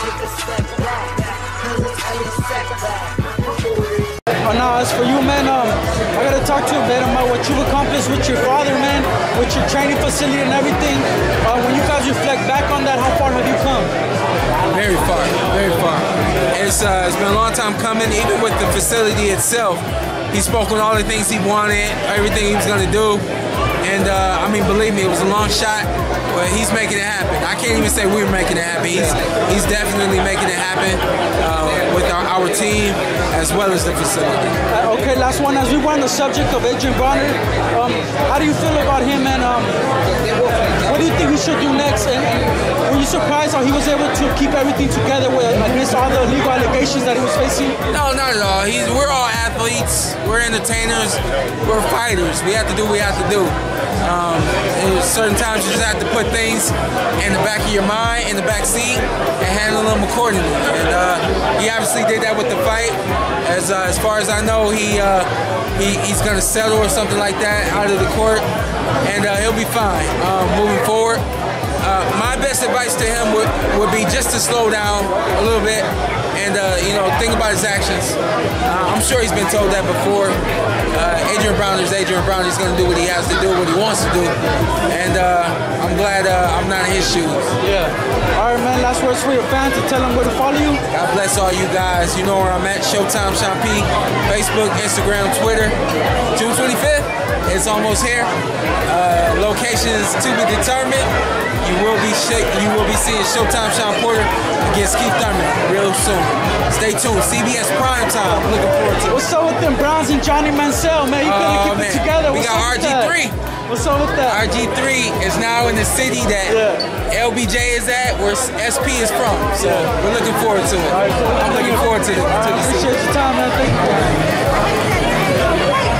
Uh, now, as for you, man, um, I gotta talk to you a bit about what you've accomplished with your father, man, with your training facility and everything. Uh, when you guys reflect back on that, how far have you come? Very far, very far. It's, uh, it's been a long time coming, even with the facility itself. He spoke on all the things he wanted, everything he was gonna do. And uh, I mean, believe me, it was a long shot, but he's making it happen. I can't even say we are making it happen. He's, he's definitely making it happen uh, with our, our team as well as the facility. Uh, okay, last one. As we were on the subject of Adrien Broner, um, how do you feel about him and um, what do you think he should do next? And, and surprised how he was able to keep everything together with, against all the legal allegations that he was facing? No, not at all. He's, we're all athletes. We're entertainers. We're fighters. We have to do what we have to do. Um, certain times you just have to put things in the back of your mind, in the back seat, and handle them accordingly. And uh, he obviously did that with the fight. As uh, as far as I know, he, uh, he he's gonna settle or something like that out of the court, and uh, he'll be fine um, moving forward. Uh, my best advice to him would, would be just to slow down a little bit and uh, you know think about his actions. Uh, I'm sure he's been told that before. Uh, Adrien Broner is Adrien Broner. He's going to do what he has to do, what he wants to do, and uh, I'm glad uh, I'm not in his shoes. Yeah. All right, man. Last words for your fans to tell them where to follow you. God bless all you guys. You know where I'm at. Showtime Shawn P, Facebook, Instagram, Twitter. June 25th. It's almost here. Uh, locations to be determined. You will be you will be seeing Showtime Shawn Porter against Keith Thurman real soon. Stay tuned. CBS Prime Time. Looking forward to it. What's up with them Browns and Johnny Manziel, man? You better Oh, keep man. it together. We got up with that? RG3. What's up with that? RG3 is now in the city that Yeah. LBJ is at, where SP is from. So we're looking forward to it. I'm looking forward to the, to the city. Appreciate your time, man. Thank. You